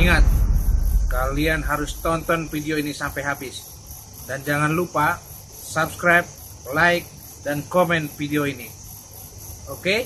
Ingat, kalian harus tonton video ini sampai habis. Dan jangan lupa subscribe, like, dan komen video ini. Oke? Okay?